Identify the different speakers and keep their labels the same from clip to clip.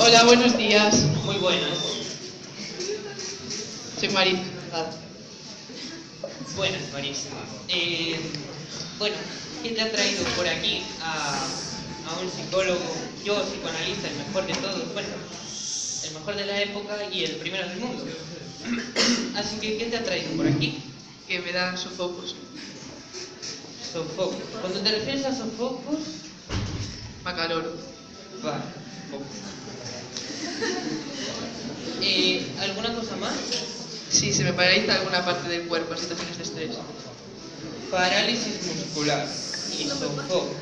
Speaker 1: Hola, buenos días.
Speaker 2: Muy buenas.
Speaker 1: Soy Maris. Ah.
Speaker 2: Buenas, Maris. Eh, bueno, ¿quién te ha traído por aquí a, un psicólogo, yo psicoanalista, el mejor de todos? Bueno, el mejor de la época y el primero del mundo. Así que, ¿quién te ha traído por aquí?
Speaker 1: Que me da dan sofocos.
Speaker 2: Sofocos. Cuando te refieres a sofocos,
Speaker 1: Macaloro.
Speaker 2: va. Eh, ¿Alguna cosa más?
Speaker 1: Sí, se me paraliza alguna parte del cuerpo en situaciones de estrés.
Speaker 2: Parálisis muscular y sofoco.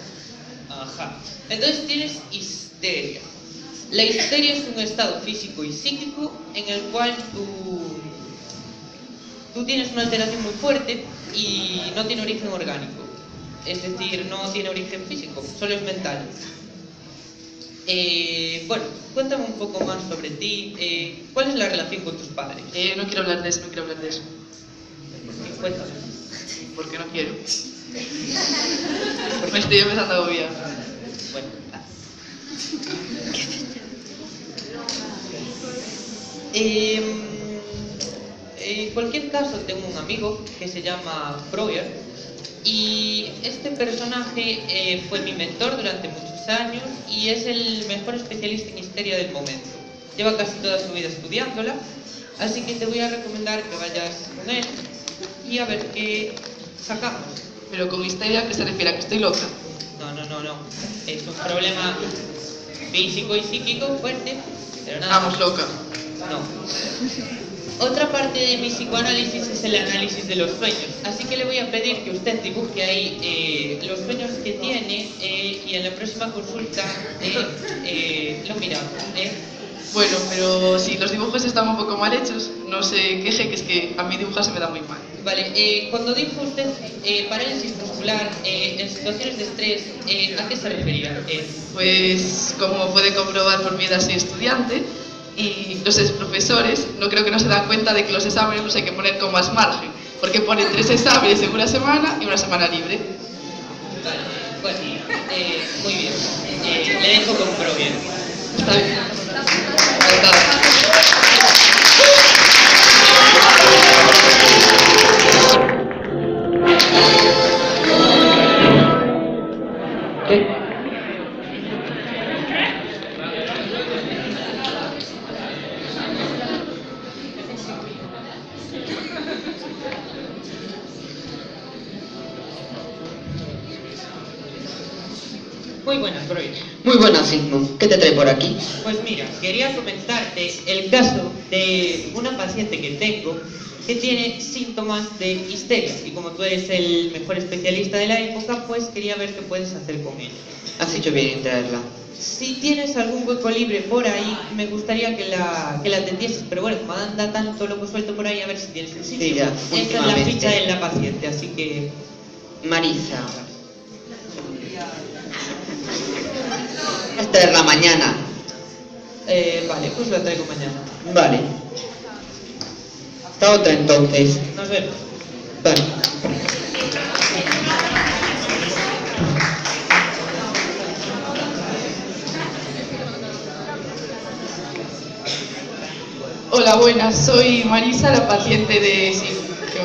Speaker 2: Ajá. Entonces tienes histeria. La histeria es un estado físico y psíquico en el cual tú, tú tienes una alteración muy fuerte y no tiene origen orgánico. Es decir, no tiene origen físico, solo es mental. Eh, bueno, cuéntame un poco más sobre ti. Eh, ¿Cuál es la relación con tus padres?
Speaker 1: Eh, no quiero hablar de eso, no quiero hablar de eso.
Speaker 2: Cuéntame.
Speaker 1: Porque no quiero. Me estoy empezando a agobiar.
Speaker 2: Bueno. en cualquier caso, tengo un amigo que se llama Breuer y este personaje eh, fue mi mentor durante muchos años y es el mejor especialista en histeria del momento. Lleva casi toda su vida estudiándola, así que te voy a recomendar que vayas con él y a ver qué sacamos.
Speaker 1: Pero con histeria, ¿a qué se refiere? ¿A que estoy loca?
Speaker 2: No, no, no, no. Es un problema físico y psíquico fuerte, pero nada.
Speaker 1: Vamos, loca.
Speaker 2: No. Otra parte de mi psicoanálisis es el análisis de los sueños, así que le voy a pedir que usted dibuje ahí eh, los sueños que tiene eh, y en la próxima consulta eh, eh, lo miramos. ¿eh?
Speaker 1: Bueno, pero si los dibujos están un poco mal hechos, no se queje, que es que a mí dibujar se me da muy mal.
Speaker 2: Vale, eh, cuando dijo usted parálisis muscular en situaciones de estrés, ¿a qué se refería?
Speaker 1: Pues, como puede comprobar por mi edad, soy estudiante y los profesores no creo que no se dan cuenta de que los exámenes los hay que poner con más margen, porque ponen tres exámenes en una semana y una semana libre.
Speaker 2: vale, bueno, eh, muy bien. Eh, le dejo con pro bien.
Speaker 1: Está bien.
Speaker 2: Muy buenas, Freud.
Speaker 3: Muy buenas, Sigmund. ¿Qué te trae por aquí?
Speaker 2: Pues mira, quería comentarte el caso de una paciente que tengo que tiene síntomas de histeria y como tú eres el mejor especialista de la época, pues quería ver qué puedes hacer con ella.
Speaker 3: Has hecho bien en traerla.
Speaker 2: Si tienes algún hueco libre por ahí, me gustaría que la, que la atendieses, pero bueno, como anda tanto loco suelto por ahí, a ver si tienes un sitio.
Speaker 3: Sí, ya,
Speaker 2: Esta es la ficha de la paciente, así que
Speaker 3: Marisa. A traerla mañana.
Speaker 2: eh, vale, pues la traigo mañana.
Speaker 3: Vale. Hasta otra entonces.
Speaker 2: Nos vemos.
Speaker 3: Vale.
Speaker 1: Hola, buenas, soy Marisa, la paciente de... Sí,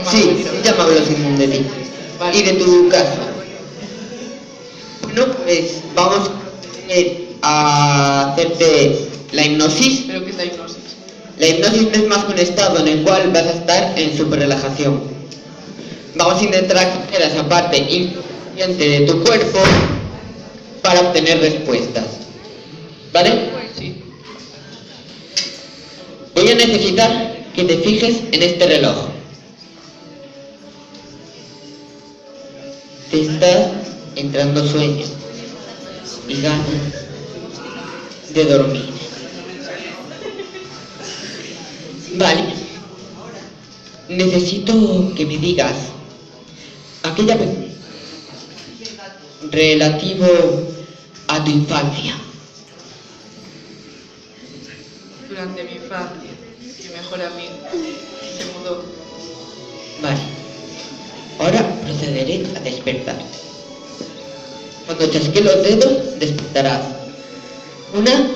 Speaker 3: Sí, ya me habló Sigmund de ti.
Speaker 1: Vale.
Speaker 3: Y de tu caso. Bueno, pues vamos eh, a hacerte la hipnosis.
Speaker 1: Pero que es la hipnosis.
Speaker 3: La hipnosis es más un estado en el cual vas a estar en super relajación. Vamos a intentar acceder a esa parte inconsciente de tu cuerpo para obtener respuestas. ¿Vale?
Speaker 1: Sí.
Speaker 3: Voy a necesitar que te fijes en este reloj. Te estás entrando sueño y ganas de dormir. Vale. Necesito que me digas aquella relativo a tu infancia.
Speaker 1: Durante mi infancia, mi mejor amigo se mudó.
Speaker 3: Vale. Ahora procederé a despertar. Cuando chasque los dedos, despertarás. Una,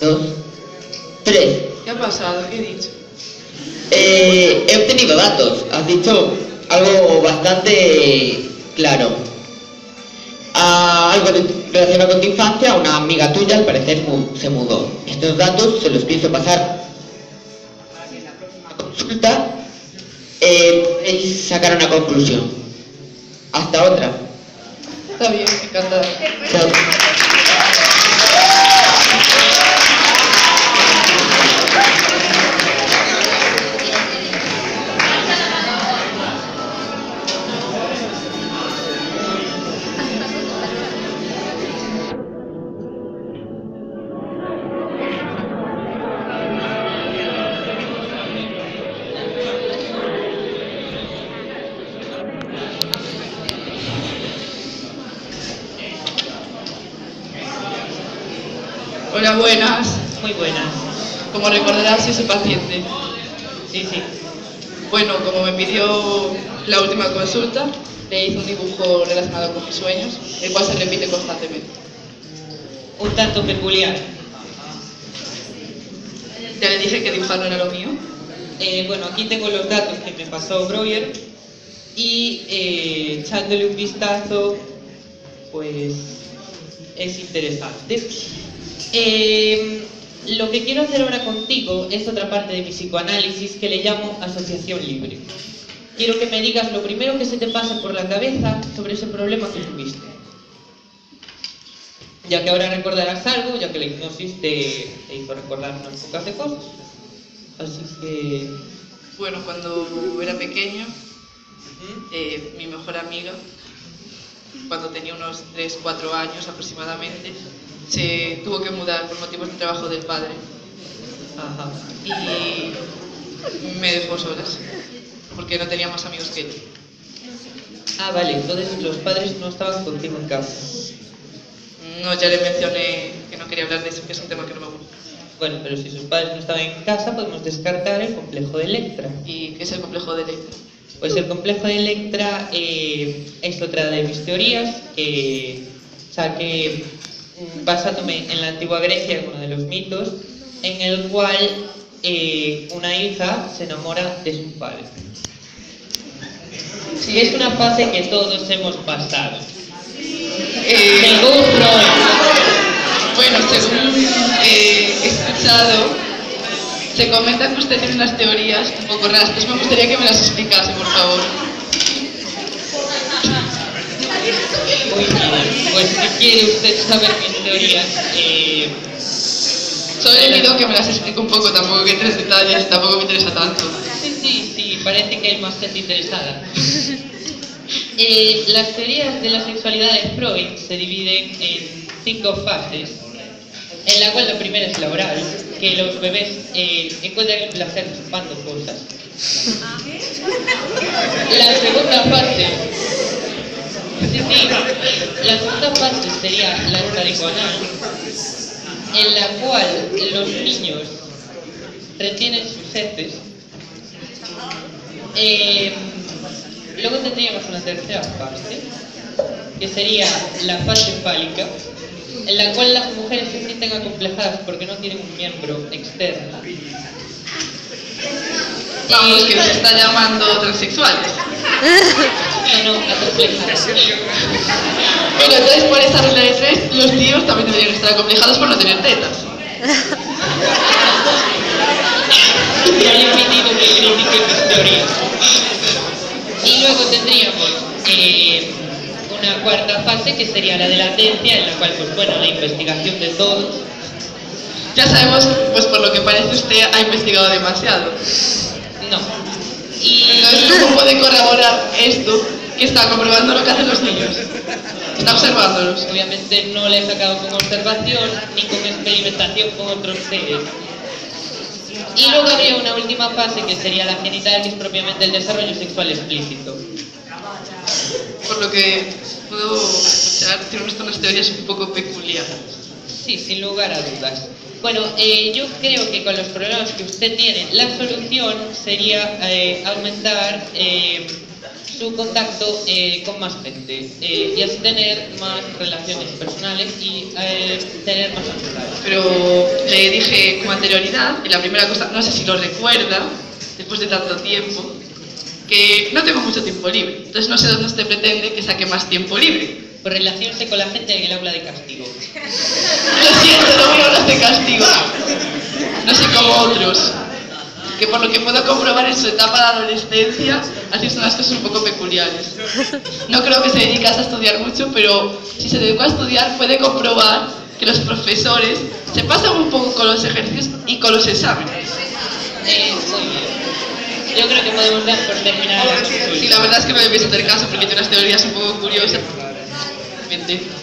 Speaker 3: dos, tres.
Speaker 1: ¿Qué ha pasado? ¿Qué he dicho?
Speaker 3: Eh, he obtenido datos. Has dicho algo bastante claro. Ah, algo relacionado con tu infancia, una amiga tuya al parecer mu- se mudó. Estos datos se los pienso pasar en la próxima consulta. Eh, podéis sacar una conclusión. Hasta otra.
Speaker 1: Está bien, encantada.
Speaker 3: Chao. Yes.
Speaker 1: Hola, buenas.
Speaker 2: Muy buenas.
Speaker 1: Como recordarás, soy su paciente.
Speaker 2: Sí, sí.
Speaker 1: Bueno, como me pidió la última consulta, le hice un dibujo relacionado con mis sueños, el cual se repite constantemente.
Speaker 2: Un tanto peculiar.
Speaker 1: Ya le dije que dibujar no era lo mío.
Speaker 2: Eh, bueno, aquí tengo los datos que me pasó Breuer y eh, echándole un vistazo, pues es interesante. Eh, lo que quiero hacer ahora contigo es otra parte de mi psicoanálisis que le llamo asociación libre. Quiero que me digas lo primero que se te pase por la cabeza sobre ese problema que tuviste. Ya que ahora recordarás algo, ya que la hipnosis te, te hizo recordar unas pocas de cosas. Así que...
Speaker 1: Bueno, cuando era pequeño, eh, mi mejor amiga, cuando tenía unos 3, 4 años aproximadamente, se tuvo que mudar por motivos de trabajo del padre
Speaker 2: Ajá.
Speaker 1: y me dejó solas, porque no tenía más amigos que él.
Speaker 2: Ah, vale, entonces los padres no estaban contigo en casa.
Speaker 1: No, ya le mencioné que no quería hablar de eso, que es un tema que no me gusta.
Speaker 2: Bueno, pero si sus padres no estaban en casa, podemos descartar el complejo de Electra.
Speaker 1: Y que es el complejo de Electra.
Speaker 2: Pues el complejo de Electra eh, es otra de mis teorías que saqué mm, basándome en la antigua Grecia, uno de los mitos, en el cual eh, una hija se enamora de su padre. Sí, es una fase que todos hemos pasado.
Speaker 1: Eh,
Speaker 2: Según Freud.
Speaker 1: Bueno, según eh, he escuchado, se comenta que usted tiene unas teorías un poco raras, pues me gustaría que me las explicase, por favor.
Speaker 2: Pues si quiere usted saber mis teorías, eh,
Speaker 1: Solo he leído que me las explique un poco, tampoco que tres detalles, tampoco me interesa tanto.
Speaker 2: sí, sí, sí, parece que hay más gente interesada. Eh, las teorías de la sexualidad de Freud se dividen en cinco fases, en la cual la primera es la oral, que los bebés eh, encuentran el placer chupando cosas. La segunda fase, sí, sí, la segunda fase sería la estadicoanal, en la cual los niños retienen sus heces. Eh, luego tendríamos una tercera fase, que sería la fase fálica, en la cual las mujeres se sienten acomplejadas porque no tienen un miembro externo.
Speaker 1: Vamos, que nos está llamando transexuales. Bueno, entonces por esa regla de tres, los tíos también deberían estar acomplejados por no tener tetas.
Speaker 2: No le he pedido que critique mis teorías. Y luego tendríamos eh, una cuarta fase que sería la de latencia, en la cual, pues bueno, la investigación de todos.
Speaker 1: Ya sabemos, pues por lo que parece usted ha investigado demasiado.
Speaker 2: No. Y
Speaker 1: Entonces, ¿cómo puede corroborar esto que está comprobando lo que hacen los niños? Está observándolos.
Speaker 2: obviamente no le he sacado con observación ni con experimentación con otros seres. Y luego habría una última fase que sería la genital, que es propiamente el desarrollo sexual explícito.
Speaker 1: Por lo que puedo escuchar, tiene unas teorías un poco peculiares.
Speaker 2: Sí, sin lugar a dudas. Bueno, eh, yo creo que con los problemas que usted tiene, la solución sería eh, aumentar eh, su contacto eh, con más gente eh, y así tener más relaciones personales y eh, tener más amistades.
Speaker 1: Pero le dije con anterioridad, y la primera cosa, no sé si lo recuerda, después de tanto tiempo, que no tengo mucho tiempo libre. Entonces no sé dónde usted pretende que saque más tiempo libre.
Speaker 2: Pues relaciónse con la gente en el aula de castigo.
Speaker 1: Lo siento, no voy a hablar de castigo. No sé como otros. Que por lo que puedo comprobar en su etapa de adolescencia, así son las cosas un poco peculiares. No creo que se dedicase a estudiar mucho, pero si se dedicó a estudiar puede comprobar que los profesores se pasan un poco con los ejercicios y con los exámenes.
Speaker 2: Eh, muy bien. Yo creo que podemos dar por terminada la
Speaker 1: Sí, la verdad es que no debéis hacer caso porque tiene unas teorías un poco curiosas. with the